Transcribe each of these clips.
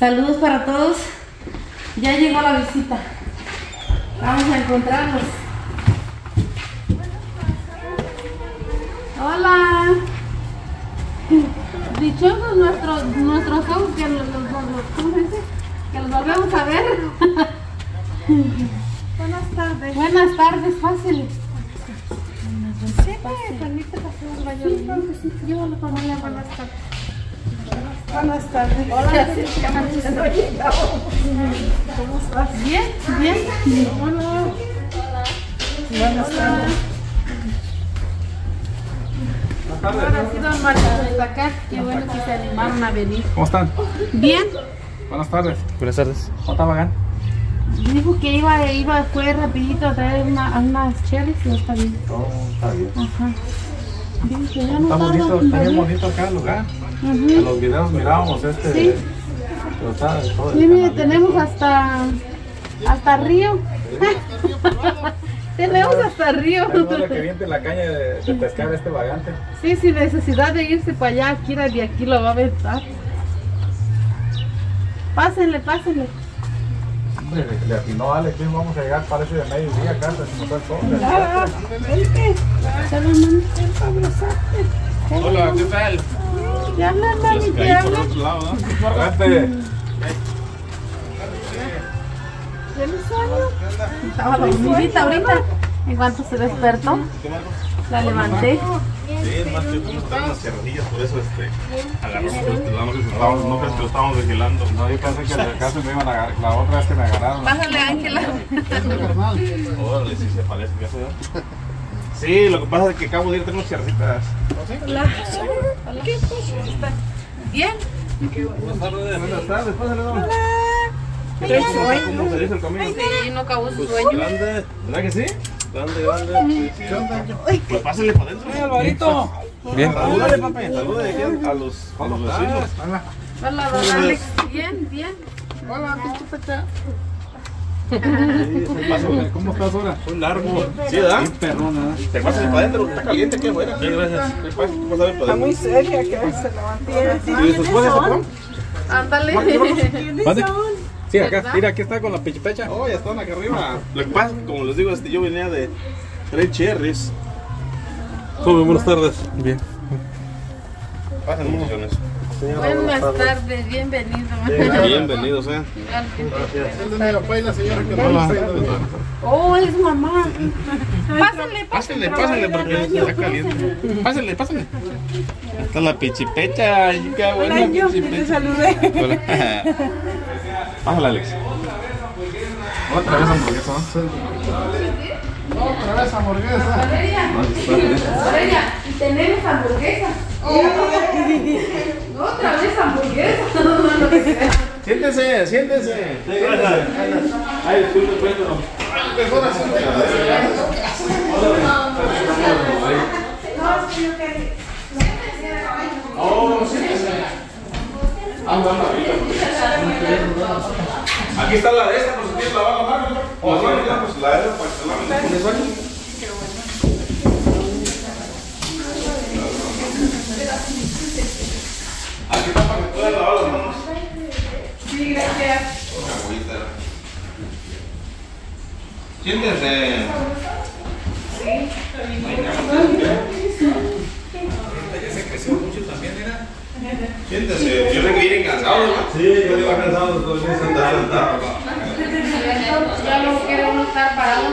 Saludos para todos. Ya llegó la visita. Vamos a encontrarlos. Hola. Dichosos nuestros, nuestros ojos que los, los- los-. Que los volvemos a ver. Buenas tardes. Buenas tardes, fáciles. Sí, un baño. Sí, que sí. Llévalo para allá. Buenas tardes. Buenas tardes. ¿Cómo estás? Bien, bien. Hola. Buenas tardes. Ahora sí, don está acá. Qué bueno que se animaron a venir. ¿Cómo están? Bien. Buenas tardes. Buenas tardes. ¿Cómo está Bagán? Dijo que iba, iba, fue rapidito a traer una, unas cherries y no está bien. Todo está bien. Ajá. Que ya no Está bonito, está bien bonito acá el lugar. Ujú. En los videos mirábamos este. Sí. Pero está todo Sí, mire, tenemos hasta, hasta río. tenemos hasta río. Uno que viente la caña de, de pescar este vagante. Sí, sin necesidad de irse para allá, aquí de aquí lo va a aventar. Pásenle, pásenle. Hombre, le, atinó Alex, bien, vamos a llegar, parece de mediodía nos fue el sol. Hola, ¿qué tal? Ya habla, mami, te ¿no? Ahorita. En cuanto se despertó, la levanté. Más que por eso este, agarramos este, no, estábamos- crees que lo estábamos vigilando. No, yo pensé que de acá se me iban a agarrar, la otra vez que me agarraron. Pásale, Ángela. Órale, sí se parece, ¿qué hace? Sí, lo que pasa es que acabo de ir, tengo cerditas. Bien. Buenas tardes. Buenas tardes, pásale, don. ¿Tienes sueño? ¿Cómo se dice el camino? Sí, no acabó su sueño. ¿verdad que sí? Grande. Sí, sí. Pues pásale para adentro. Alvarito! Bien. Salúdale, papi. Salude a los, a los vecinos. Hola, don Alex. Bien, bien. Hola, pinche pecha. ¿Cómo estás ahora? Muy largo. ¿Sí, verdad? Bien perrona. ¿eh? Te pasas para adentro, está caliente aquí afuera. Sí, gracias. ¿Qué? ¿Qué pasa Está muy seria que se levantó. ¿Y su esposa se fue? Ándale. Sí, acá, mira, aquí está con la pichipecha. Oh, ya están acá arriba. Lo que pasa como les digo, este, yo venía de tres cherries. Joven, buenas tardes. Bien. Pasen muchachones. Buenas tardes, bienvenido. Bienvenidos, eh. Oh, es mamá. Pásale, Pásenle, pásenle, porque está caliente. Pásenle, pásenle. Está la pichipecha. Qué buena Año, te pichipecha. saludé. Pásale, Alex. Otra vez hamburguesa. Otra vez hamburguesa. Valeria, tenemos hamburguesa. Otra vez hamburguesa. Siéntese, siéntese. Ay, disculpe, pues, pero. Aquí está la de esta, pues si quieres lavar la mano. O la mano, pues la de esta, pues la laves. ¿Tienes baño? Aquí está para que puedas lavar las manos. Sí, gracias. Agüita. Siéntese. Siéntese. Yo sé que viene cansado, ¿no? Sí, yo iba cansado, estoy bien sentado. sentado. Ya no quiere uno estar parado.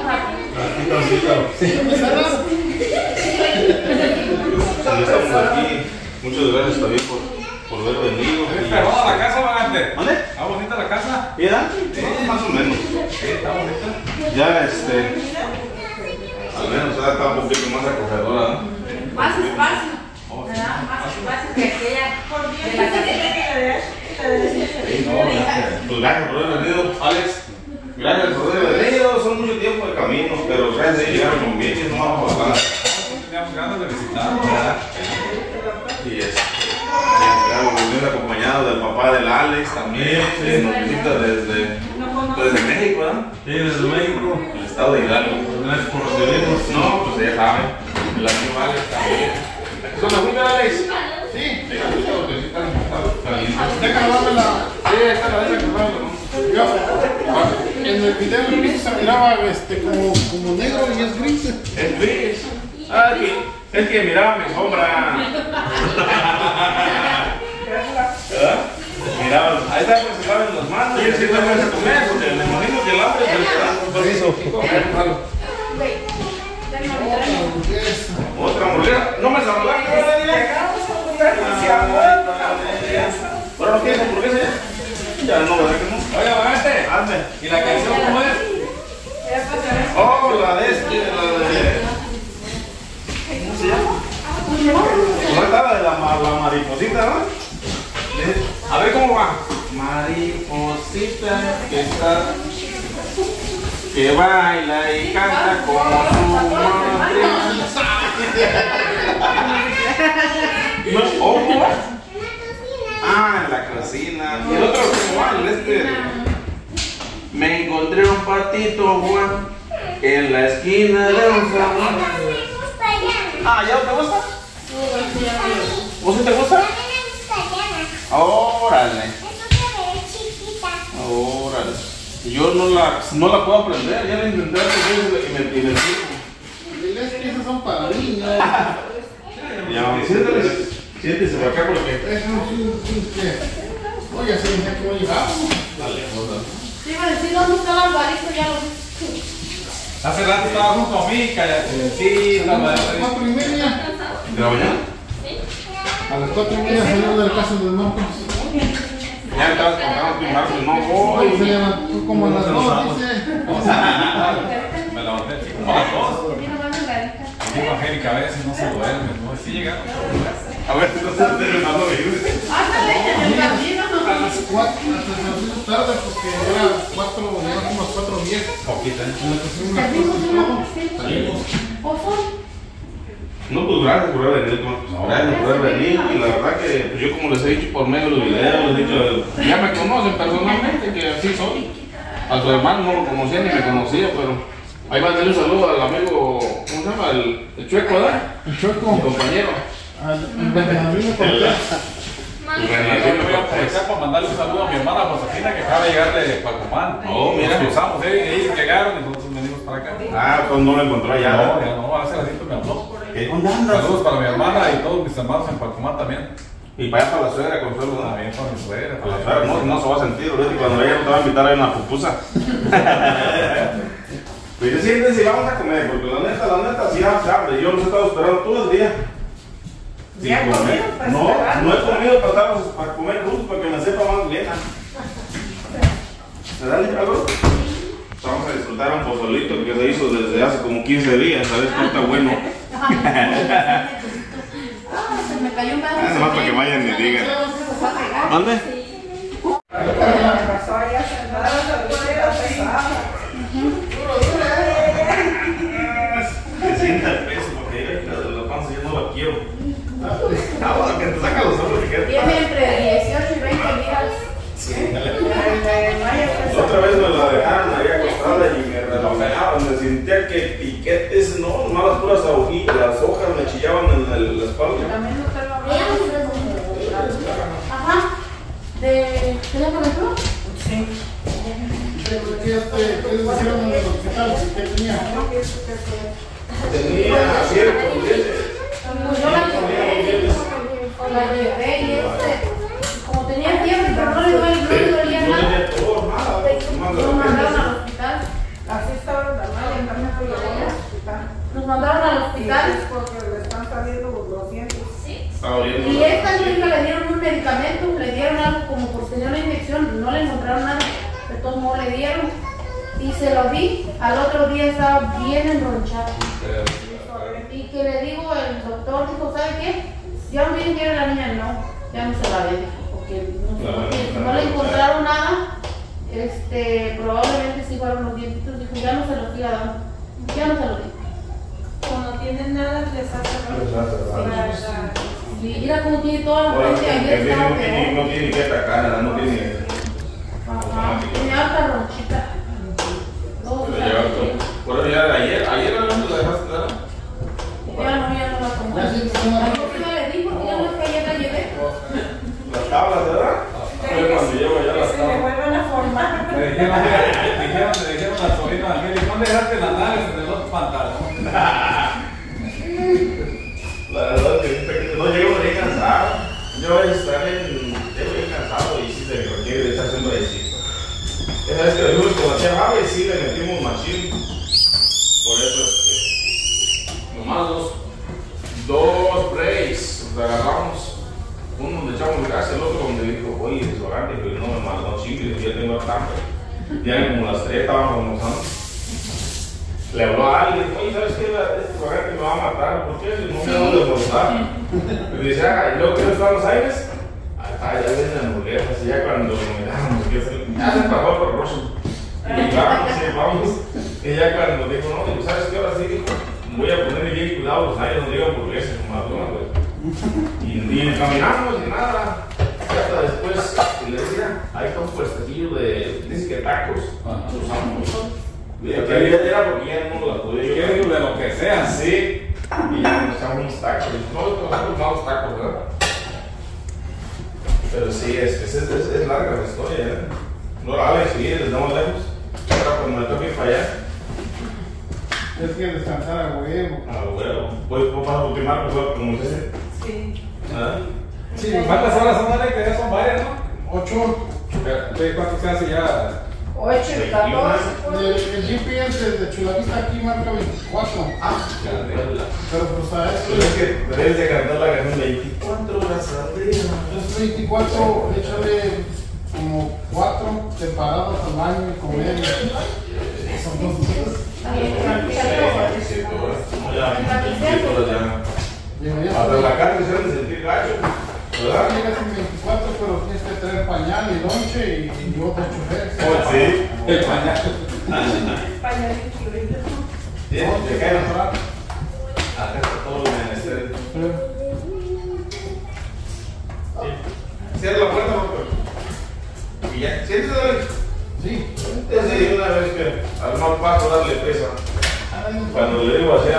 Estamos aquí. Muchas gracias también por, por haber venido. Es la casa, vagante. ¿Mande? ¿Está bonita la casa? ¿Ya? Más o menos. Sí, está bonita. Ya, este. Al menos ya está un poquito más acogedora, ¿no? Más espacio. ¿Verdad? Más espacio que aquella de la caseta. Sí, no, gracias. Pues gracias por haber venido, Alex. Gracias por haber venido. Son mucho tiempo de camino, pero gracias a llegaron con bien y no vamos a hablar. Teníamos ganas de visitar. Y es. Claro, venimos acompañado del papá del Alex también, que nos visita desde, desde México, ¿verdad? Sí, desde México. El estado de Hidalgo. Gracias por recibirnos. No, pues ya saben. El amigo Alex también. ¿Son la junta? Sí. Venga, porque sí están calientes. Carlitos. Déjame darme la. Sí, esta la deja que en el video el gris se miraba este, como, como negro y es gris. Es gris. Ah, es que, es que miraba mi sombra. ¿Verdad? Miraba, ahí está pues se lavan las manos y así te vas a comer, porque me imagino que el hambre se le da. Permiso. No me saludaste. Bueno, ¿no quieres hamburguesa ya? Ya no, ¿verdad que no? Oiga, Bagante, Hazme. ¿y la canción cómo es? Oh, la de este, la de. ¿Cómo se llama? ¿No está la de la, la mariposita, no? A ver cómo va. Mariposita que está. Que baila y canta como su madre. No, ¿cómo va? Ah, en la cocina. Y el otro. El este. Me encontré un patito, Juan, en la esquina de un salón. Ah, ¿ya te gusta? ¿Vos sí te gusta? Órale, órale. Yo no la, no la puedo aprender, ya la intenté hacer y me, y me sirvo. Diles que esos son para niños. Ya, siéntese, siéntese para acá un fin, fin que. Oye, se dice que voy a llegar. Sí, iba a decir, ¿dónde está el alvarito? Ya lo vi. Hace rato estaba junto a mí, calladita, A las cuatro y media. ¿De la mañana? A las cuatro y media salió del caso del Marcos. Ya estabas contando que Marcos no Hoy voy. se levantó como a las dos, dice. Me la así como a las dos. Digo, Angélica, a veces no se duerme, ¿no? Sí llegaron. A ver, no estás terminando de ir. Ándale, en el camino. A las cuatro, hasta se nos hizo tarde porque era las cuatro, ya como las cuatro diez. Poquita. En la cocina unas Servimos cosas y una. Salimos. Ojo. No, pues gracias por haber venido. Gracias por haber venido. Y la verdad que pues, yo como les he dicho por medio de los videos, les he dicho, ya me conocen personalmente, que así soy. A su hermano no lo conocía ni me conocía, pero ahí va a darle un saludo al amigo, ¿cómo se llama? El, el Chueco, ¿verdad? El Mi chueco. compañero. Benjamín Cortés. El Yo Bernardino voy a aprovechar para mandarle un saludo a mi hermana Josefina que acaba de llegar de Pacumán. Oh, mira. Cruzamos, eh, ellos llegaron y nosotros venimos para acá. Ah, pues no lo encontró allá. No, ya no, hace ratito me habló. ¿Dónde andas? Saludos para mi hermana y todos mis hermanos en Pacumán también. Y para allá para la suegra, Consuelo, ¿no? También para mi suegra. Para la suegra, no, no se va a sentir, ahorita cuando ella te va a invitar a una pupusa. Pues yo siéntense y vamos a comer, porque la neta, la neta, sí hace hambre. Yo los he estado esperando todo el día. Sin ¿Ya comer. comido para No, esperar? no he comido para, estar- para comer juntos, para que me sepa más bien. ¿Verdad, algo? Vamos a disfrutar un pozolito que se hizo desde hace como 15 días, ¿sabes? No está bueno. Ah, se me cayó un. Nada más para que vayan y digan. ¿Dónde? Pasó allá sentada, se puede pasar. Que sienta el peso, porque la de la panza yo no la quiero. Ah, bueno, que te saca los ojos y que Tiene entre 18 y 20 días. La otra vez me la dejaron ahí acostada y me relajaban, me sentía que piquetes, no, nomás las puras agujitas, hojas Las tablas, ¿verdad? Cuando ya las tablas. Se me vuelvan formar. Dijeron, dejaste las nalgas en el otro? La verdad que no llego bien cansado. Yo es 3, estaban almorzando. Le habló a alguien, oye, ¿sabes qué? Este que me va a matar, ¿por qué? No me dónde almorzar. Y dice, ah, ¿y luego que está en Buenos Aires? Ah, ya vienen hamburguesas, y ya cuando qué hacer, ya se pagó por Russian. Y vamos, sí, vamos. Y ya cuando dijo, no, digo, ¿sabes qué? Ahora sí, dijo, voy a poner bien cuidado los años donde digo hamburguesas, como McDonald's. Y, y caminamos y nada. Y hasta después, y le decía, ahí está un puestecillo de, tacos. Usamos. Mira, que había- era porque ya no la podía yo. De lo que sea. Sí. Y ya nos echamos unos tacos. No, nosotros malos tacos, ¿verdad? Pero sí, es, es, es, es larga la historia, ¿eh? No la hables, sí, les damos lejos. Ahora cuando me toque allá, Es que descansar a huevo. a huevo. Voy voy para ultimar, pues, como dice. Sí. ¿Ah? Sí, ¿Cuántas horas son? Que ya son varias, ¿no? Ocho. ¿De cuánto se hace ya? 8 y 14. El, el GPS de Chulavista aquí marca 24. Ah, Pero pues a Pero es eso que debes de cantar la canción 24 horas al día. es 24, échale como 4 separados al baño y comer. Son dos días. Hasta la carne se debe sentir gacho, ¿verdad? Llegas en 24, pero tienes que traer pañal y lonche y, y otros choferes. Oh, sí. El pañal. Sí, te caen. Acá está todo el menester. Cierra la puerta, doctor. Y ya, siéntese, dale. Sí. Es decir, una vez que al mal paso darle pesa. Cuando le digo así,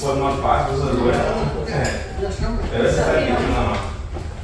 pues mal paso, eso es bueno. Pero ese está aquí nada más.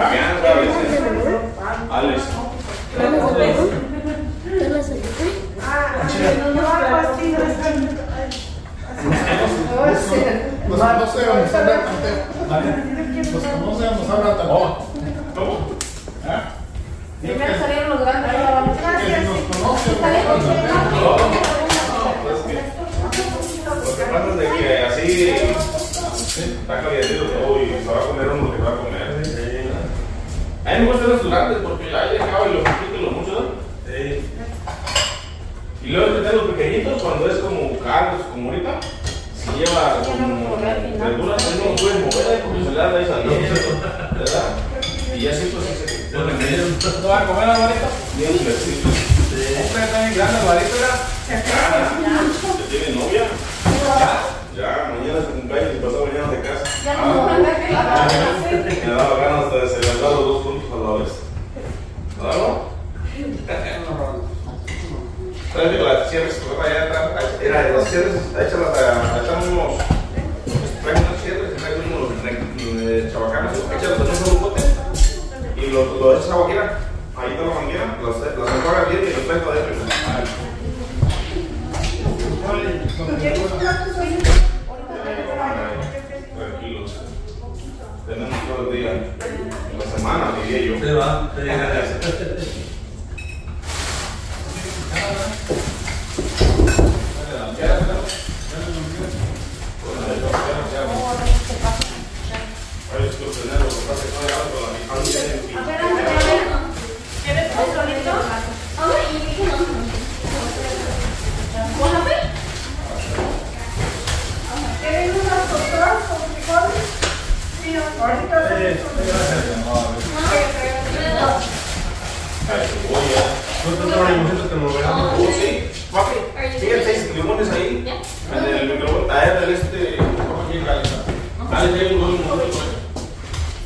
confianza a veces. Alex. Los. Los grandes, de que así está calientito todo y se va a comer uno que va a comer. A mí me gustan los restaurantes porque ahí dejaba lo poquito y lo mucho, ¿no? Y luego que los pequeñitos, cuando es como carros, como ahorita, si lleva como verduras, no lo pueden mover porque se le da ahí saliendo, ¿verdad? Y ya siento así se pone medio ¿No va a comer Alvarito? bien flexible. Hombre, está bien grande Alvarito, ¿verdad? ¿Ya tiene novia? Ya, mañana es su cumpleaños y pasado mañana de casa. Ya no Me daba los dos juntos a la vez. ¿Claro? ¿Sabes que las las lo, lo echas a. Ahí está la manguera, las, las bien y los traes para adentro. Tranquilos. Tenemos todo el día. La semana, diría yo. Se va. Ay, es que los tener los papás que no hay algo, la mitad viene A ver, ándale, a ver. ¿Quieres un solito? ¿Con la fe? ¿Quieren unas tostadas con frijoles? Sí, ahorita Ay, cebolla. No te trae limoncitos que nos regalamos. Oh, sí. Papi, fíjate, seis limones ahí. En el microondas. Ah, era del este. Aquí en Cali. Ah, le tengo un montón.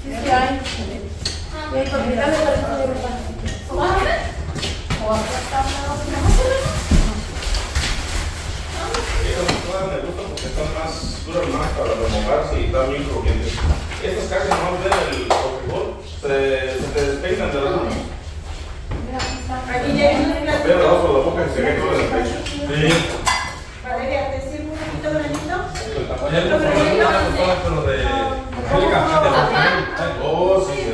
Sí, sí hay. Sí hay, porque dale la lista de ropa. O acá está Estas todas me gustan porque están más duras más para remojarse y están bien crujientes. Estas casi no ven el frijol. Se, se te despeinan de las manos. Aquí ya hay unos platos. Pero abajo de la boca y se ve todo el pecho. Sí. Valeria, ¿te sirve un poquito de granito? Ya no se me gusta con todas, pero de. de café de la Oh, sí, sí. ¿Con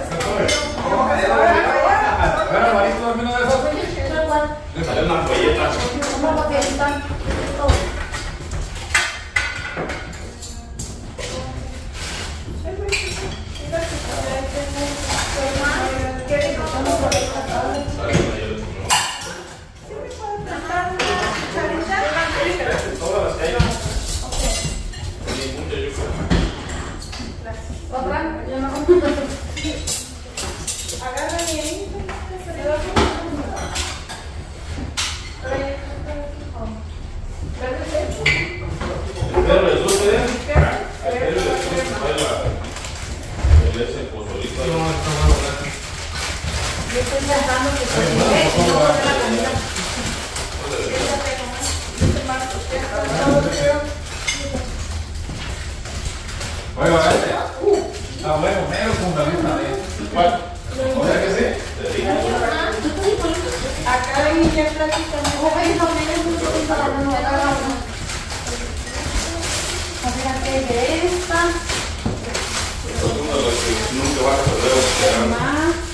¿Cuál? O sea que sí. Te digo. Acá hay ya platican. Fíjate de esta, Es uno de los que nunca vas a poder esperar. más.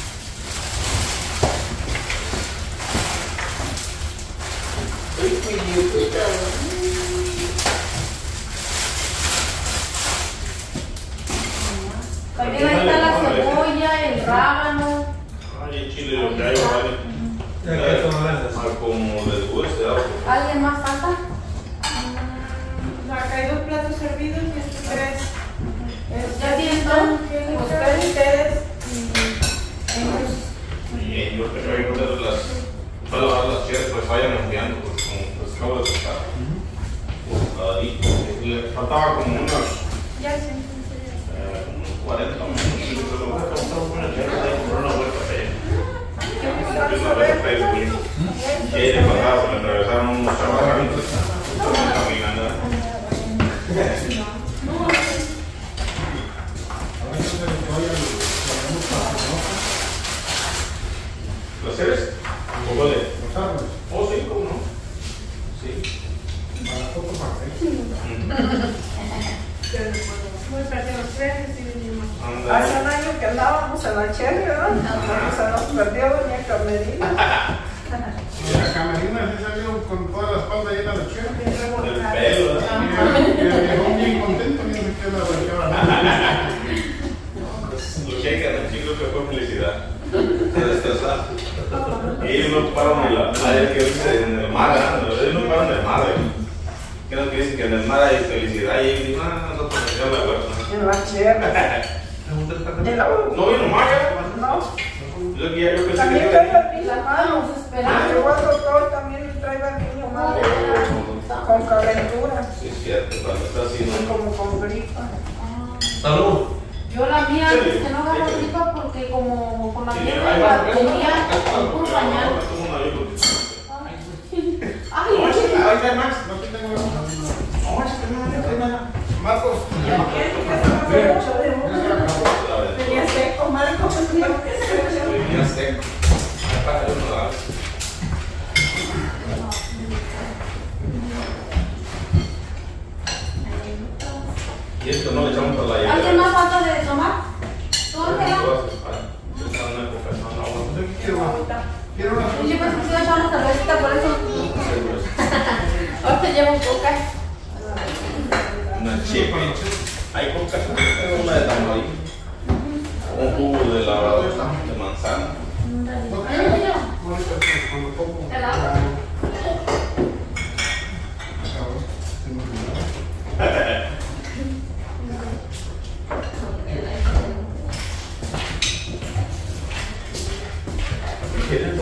También ahí está la cebolla, el rábano. Ay, en Chile lo que hay, vale. Ah, Como les guste, algo. ¿Alguien más falta? Acá hay dos platos servidos y estos tres. Ya tienen todo. Ustedes, ustedes. Y yo creo que las, para lavar las chairas pues vayan enfriando, porque como les acabo de contar. Ahí, le faltaba como unos, Ya sí. Eh, unos 40 minutos, y yo creo que voy a comprar una comprar una vuelta. Una. Y ahí de me regresaron unos caminando. ¿Los seres? ¿Cómo le? Oh, sí, ¿cómo no? Sí. Muy perdidos los tres y vinimos. Anda. Hace un año que Cherry, ¿verdad? Se nos perdió Doña Carmelina. Y la camarina se salió con toda la espalda llena de chero. Del pelo, ¿verdad? Y el viejón bien contento, ni se queda la Lo que hay que hacer, chicos, que fue felicidad. Se destrozaron. Y ellos no ocuparon en la playa que dice en el mar, ellos no ocuparon en el mar. ¿eh? Creo que dicen que en el mar hay felicidad y ellos dicen, ah, nosotros nos la huerta. En la cherra. La No vino más, ¿eh? No. Yo, que ya- yo pensé que También sí. trae el niño malo. esperando. Llegó al doctor, también trae el niño malo. Con calentura. Sí, es cierto, cuando está así, y ¿no? Como con gripa. Salud. Yo la mía Sí. antes que no agarró gripa porque como con la mía la comía con puro pañal. Ayuda. Ay, No, Ya para Y esto no le echamos a la llave. ¿Alguien más falta de tomar? Por eso. Llevo coca. Una chipa. Hay coca, una de tamarindo. Jugo de la de manzana como. ¿El agua?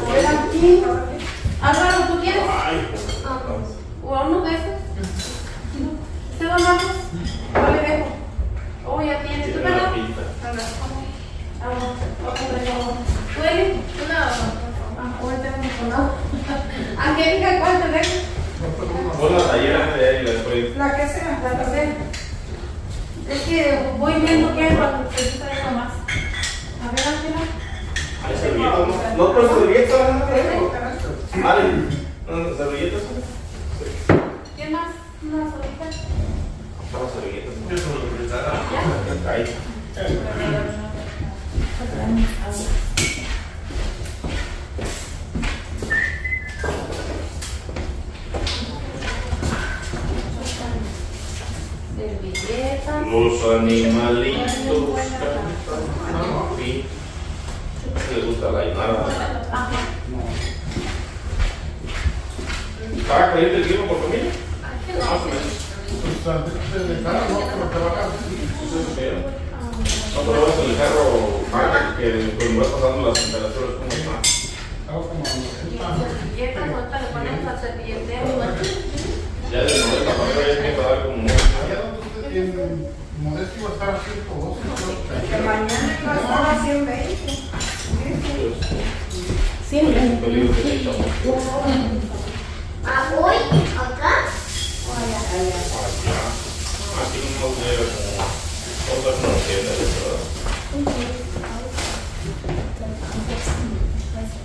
A ver, aquí. Álvaro, ¿tú quieres? Ay, ¿O a uno de esos? ¿Usted, don Marcos? Yo le dejo. Oh, ya tienes. ¿Tú, tiene una verdad? pinta. Ah, bueno. Ok, bueno. ¿Tú, Eli? Ah, ahorita me sonó. Angélica, ¿cuál te dejo? Pon la tallera de ahí después. La que sea. La tercera. Es que voy viendo qué hay para que más. A ver, Ángela. Hay servilletas, ¿no? ¿No traes servilletas? ¿no? Vale. ¿No, ¿Servilletas? ¿Quién más? ¿Una solita? Estamos servilletas. ¿Ya? Ahí. Servilletas. Los animalitos. Sí. Le gusta la. ¿Estaba caliente el clima por familia? Más o menos. Pues no. No, pero es el carro ah, que cuando va pasando las temperaturas al servilletero. Ya de 90 para arriba ya tiene que dar como Allá en Modesto iba a estar a 112, Que ¿no? mañana va a estar a 120. un peligro que se echa. Ah, hoy, acá. Aquí no nos llega como otras.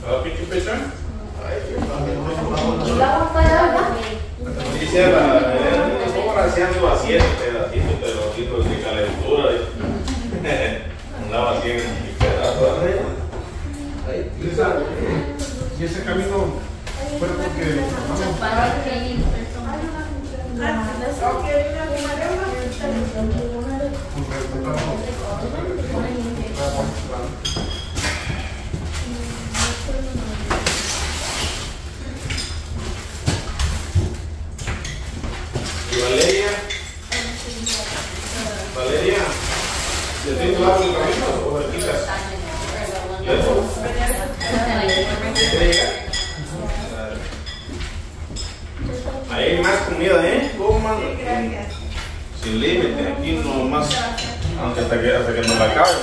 ¿Ah, pinche pecha? ¿Y la está allá, verdad? Dice la, eh, estuvo raciando a siete pedacitos, pero hizo de calentura. Y en pedazos. Lisa, y ese camino fue porque. Y Valeria. Valeria. ¿Ya tienes claro el camino o me explicas? ¿Listo? ¿Quiere llegar? Ahí hay más comida, ¿eh? Coman. Sin límite, aquí no más. Aunque hasta que, hasta que nos la acaben.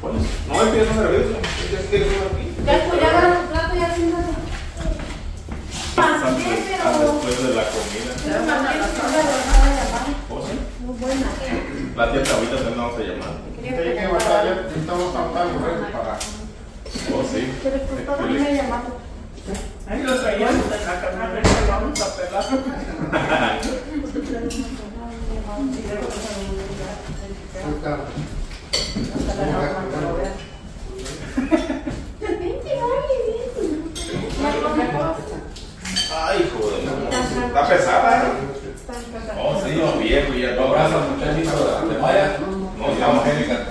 Pues. No, es que ya está servido. ¿Ya quieres uno aquí? Ya, pues ya agarra tu plato y ya siéntate. Después de la comida. Llamada. ¿Oh, sí? Muy buena. La tía Tabita también la vamos a llamar. Hay que necesitamos saltar los retos para. Oh, sí. ¿Qué le costó a mí me llamado? Ahí lo traíamos en la vamos a pelar. Ay, joder. Está pesada, ¿eh? Oh, sí, no, viejo, ya. No,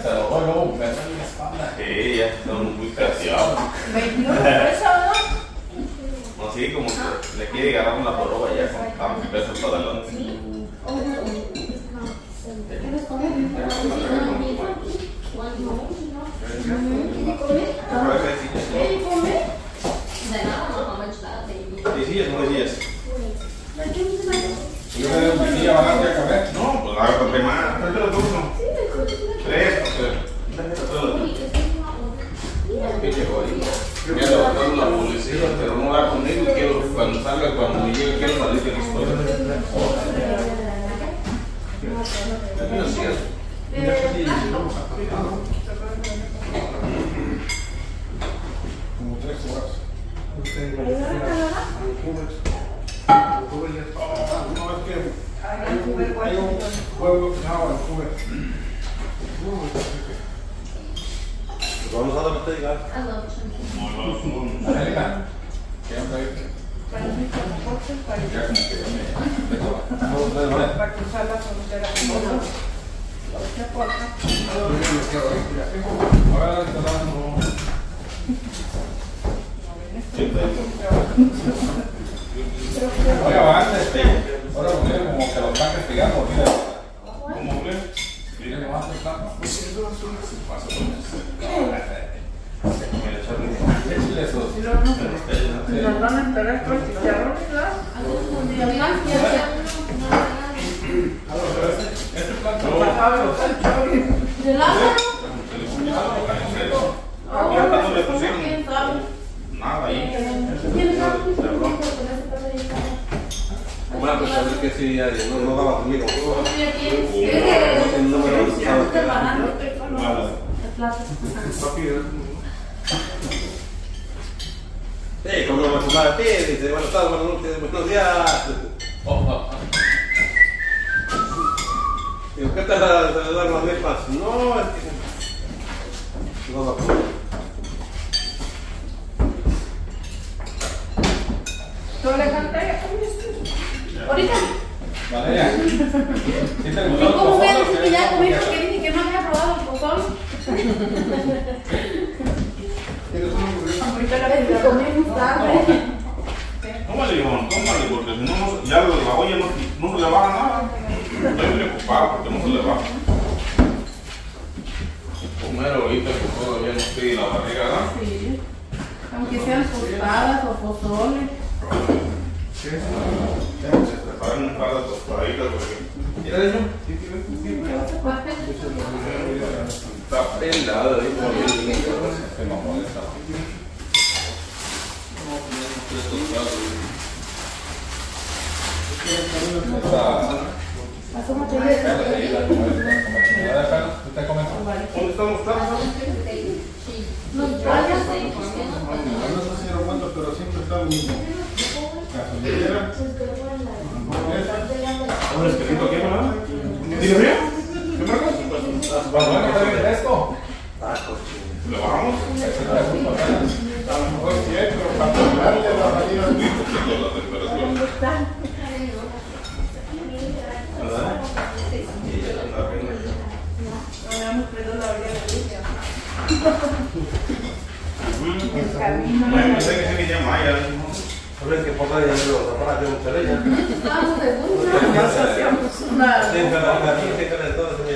se lo doy, luego me sale en la espalda. Sí, ya están muy caseados. 21 pesos, ¿no? No sí, como que le quiere agarrar una poroba ya con tantos pesos para adelante. Sí, sí, no decías. Yo me doy mi silla bajando ya acabé. No, pues ahora compré más. Ahorita lo turno. Tres, porque. ¿Qué llegó ahí? Ya lo buscando la policía, pero no va conmigo. Quiero, cuando salga, cuando me llegue, quiero salir de la historia. No es cierto. Como tres horas. No, es que hay un pueblo que se llama Vancouver. Vamos a la botella. Angélica, siempre ya como que ya me. Para cruzar la. Ahora este. Como que cómo hace esta. Échale esos. Si nos van a esperar con chicharrones, ¿verdad? Este plato. ¿De Lázaro? Nada ahí. Bueno, pues a ver que sí, no, no daba conmigo. No me lo. El plato. Sí, como no me de ti, dice, buenas tardes, buenas noches, buenos días. Oh, oh, oh. Digo, ¿qué tal a dar las mismas? No, es que. No conmigo. Tú le. Ahorita. Valeria. ¿Sí te gustó ¿Y cómo voy a decir que ya comí porque dije que no había probado el pozol? Ahorita la Es que comimos tarde. Tómale, limón, tómale, porque si no, no- ya la olla no, no se le baja nada. Estoy preocupado porque no se le baja. Comer ahorita que todavía no estoy la barriga, ¿verdad? Sí. Aunque sean tostadas o pozole. Preparan un par de tostaditas porque Mira, niño. Está pelada. ahí por ahí. Se mamó esta. Tres tostadas. Esta. Asómate. Espérate, ahí la comer, la comer chingada, espera, ¿tú te comes? ¿Dónde tacos? Nos vayas. No sé si era bueno, pero siempre está lo mismo. Gasolinera. ¿Qué? A lo mejor sí hay, pero darle la de que se. Sabes que de. Estamos una. La de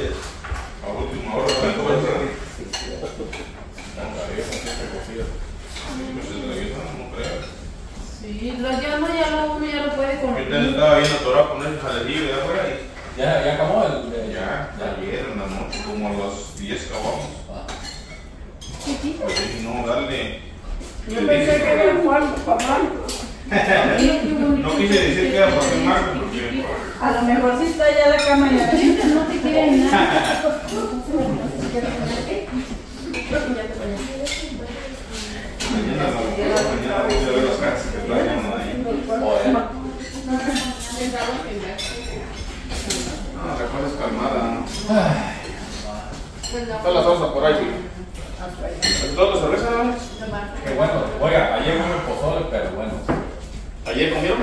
Sí, lo llamo ya lo uno ya lo puede comer. estaba viendo Ya, ya acabó el. de- ya, ayer en la noche, como a las 10 acabamos. Ah. No, darle. Yo pensé que era un cuarto para Marcos. No quise decir que era ser Marco porque A lo mejor sí está ya la cama ya. Ahorita no te quieren nada. mañana la mañana voy a ver las casas que traen ahí. Oye. No, la cosa es calmada. Está la salsa por ahí. ¿Toda la cerveza? Qué bueno. Oiga, ayer pozole, pero bueno. ¿Ayer comieron?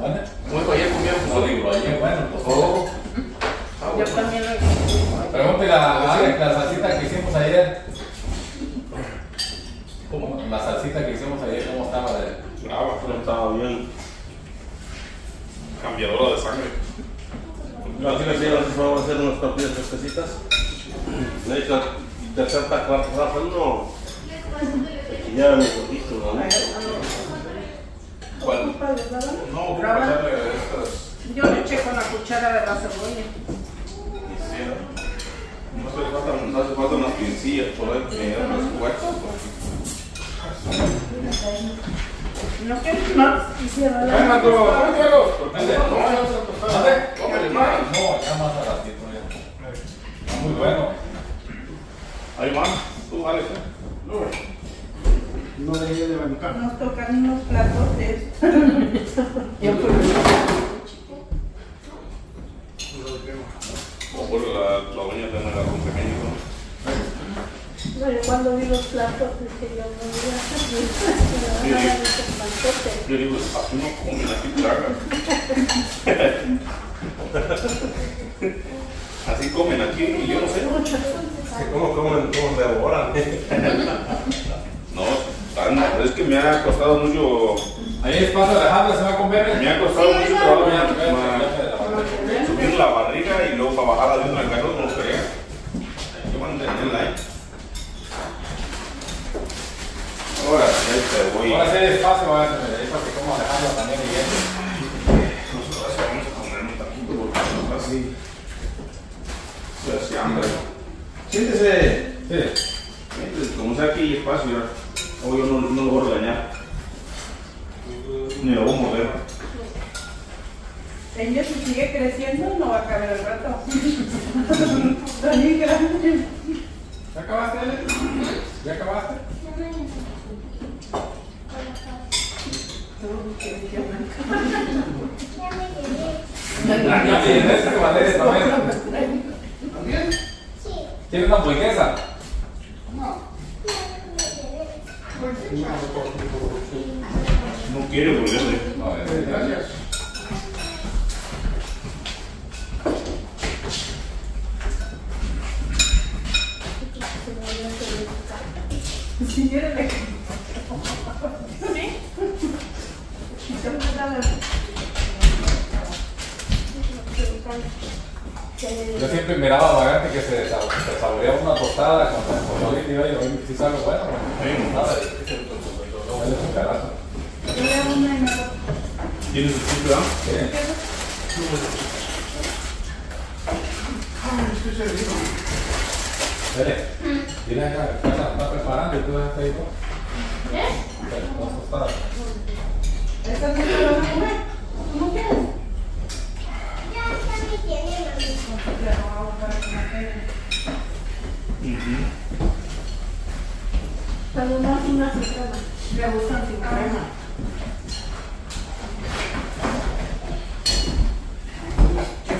¿Vale? ¿Cómo dijo ayer comieron? No digo, ayer bueno, el pozole. Yo también lo Pregúntale a Alex la salsita que hicimos ayer. ¿Cómo? La salsita que hicimos ayer, ¿cómo estaba? De... Brava, no estaba bien. Cambiadora de sangre. Aquí les digo, les vamos a hacer unas tortillas fresquecitas. Necesito tercer cuarta raza, no. Ya mi poquito, ¿no? ¿Cuál? No, quiero pasarle estas. Yo le eché con la cuchara de la cebolla. Quisiera. No hace falta, no hace falta unas pincillas por ahí que los huecos. ¿No quieres más? No, ya se más. No, ya más a ratito ya. Está muy bueno. Ahí van. Tú, Alex. ¿eh? No le llegue de mitad. Nos tocan unos platotes. O por la, la uña de la rompe México. Bueno, cuando vi los platos, dije yo, no voy a hacer eso. Yo digo, así no comen, así plagan. así comen aquí y yo no sé. ¿Cómo comen, cómo devoran? Es que me ha costado mucho, Ahí es paso Alejandra, se va a comer. me ha costado mucho trabajo Ya, ma- ya, ya, ya. subir la barriga y luego para bajarla de una carro como quería. Hay que mantenerla ahí. Ahora sí, te voy. Ahora sí hay espacio, va a ahí para que coma Alejandra también y bien. Nosotros vamos a comer un taquito porque así. Se hace hambre. Siéntese. Sí. Siéntese, Como sea aquí hay espacio, ya. O yo no, no lo voy a regañar. Ni lo voy a mover. Ella si sigue creciendo no va a caber el rato. Está bien grande. ¿Ya acabaste, Ale? ¿Ya acabaste? Ya. ¿Tienes una hamburguesa? No quiere volverle. A ver, gracias. Si quiere le Yo siempre miraba a Vagante que se, sab- se saboreaba una tostada con con Solín y oye, si sabe bueno. ¿Tienes el chip, ah? Dale, dile a ella que está está preparando y tú dejas ahí, ¿no? ¿Qué? Dos tostadas. ¿Estas no se van a comer? ¿Cómo quieres? Ya no vamos para que no queden. Pero no una fritada. Le gustan sin crema. ¿Qué.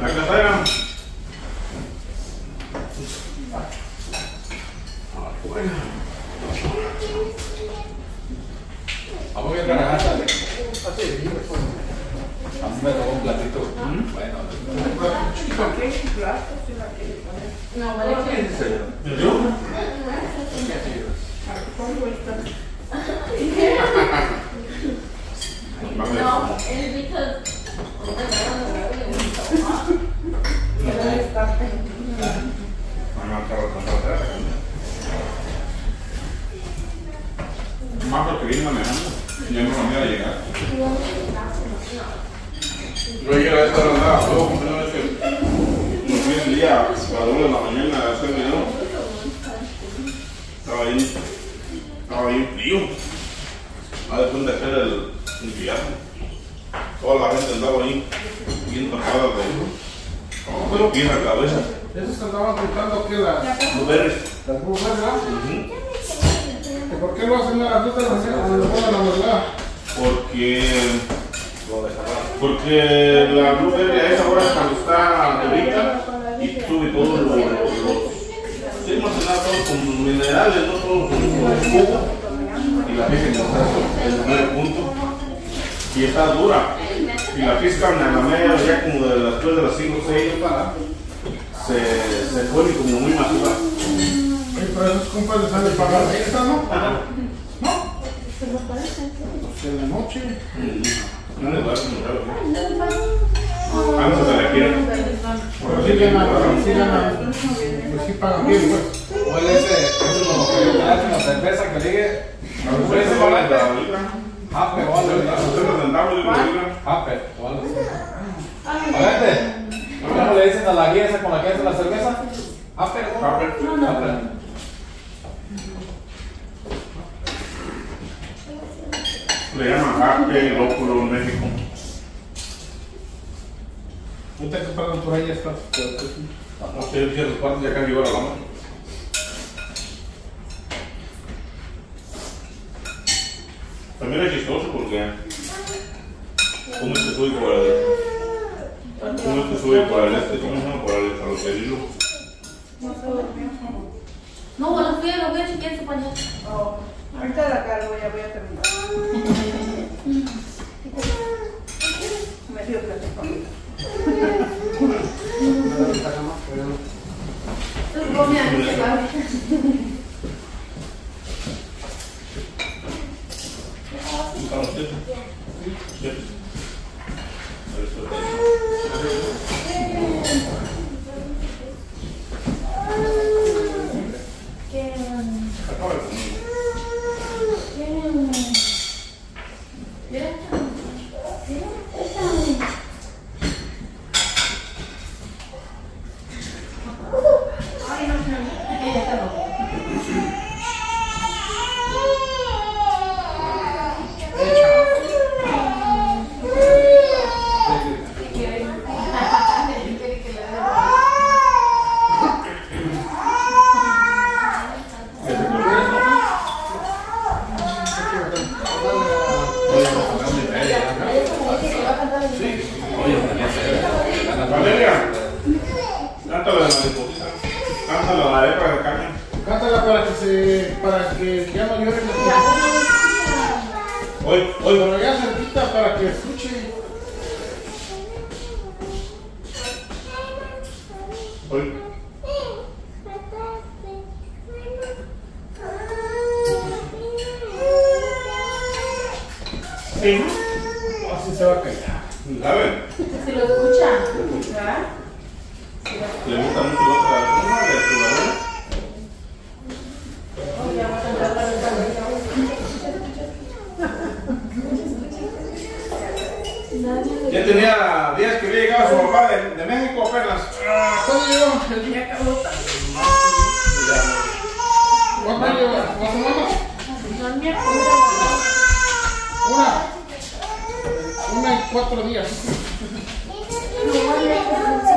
La que traigan. A me cargaste, Ale. A mí me tocó un platito. Bueno, ¿Qué plato si la quiere poner? No, vale que ¿Yo? ¿Cómo está? No, es because. Más porque manejando. Ya no me iba a llegar. Yo llegué a esta hora, andaba flojo, una vez que nos fui el día a las 2 de la mañana a hacer. Estaba ahí, estaba ahí frío. A después de hacer el invierno. Toda la gente andaba ahí, bien tapada de, de pies a cabeza. Esos que andaban contando que las Blueberries. las. ¿Que ¿Por qué lo hacen a las dos de la la verdad. Porque. Porque la blueberry a esa hora cuando está durita y sube todos los. los sí, más que nada todos con minerales, no todos con jugo. Y la pican en el primer punto. Y está dura. Y la piscan a la media ya como de las 3 de las 5 o 6 para. Se, se pone como muy madura. Oye, pero esos compas les han de pagar ¿no? Ajá. noche. No le vas a mostrar, ¿no? Ah, sí ganan, pues sí pagan bien, pues. O el ese, es como que la cerveza que ligue. A van a la libra. Jape o algo A los así. tres centavos de la libra. Jape o algo así. Oye, ¿cómo le dicen a la guía esa con la que hace la cerveza? Jape o Jape. Le llaman jaque, lóculo en México. Ahorita que pagan por ahí está. No sé, ciertos cuantos ya lleva la lama. También es chistoso porque uno se sube por el, uno se sube por el este, ¿cómo se llama? Por el ferrocarril. No, a lo voy a chequear su pañal. Ahorita la cargo, ya voy a terminar. Me dio que te comí. Tú come a mí, ¿sabes? ¿Estamos siete? Siete. Eso es. ¿Qué? Acaba de comer. ¿Qué? Mira. Ay, no, no. Ella está loca. ¿Qué quiere? Quiere que le dé ¿Qué se comió? Valeria, cántala de la mariposita. Cántala la de para que cambie. Cántala para que se, para que ya no lloren. Hoy, hoy, Pero ya cerquita para que escuche. hoy. Sí. Así se va a callar. ¿Saben? Si lo escucha, ¿verdad? Le gusta mucho la otra. ¿Cómo de tu verdad? Ya va a cantar la letra. Ya tenía días que había llegado su papá de, de México apenas. ¿Cuándo llegó? El día ¿Cuánto lleva? ¿Dos semanas? No me acuerdo. Una. Una y cuatro días.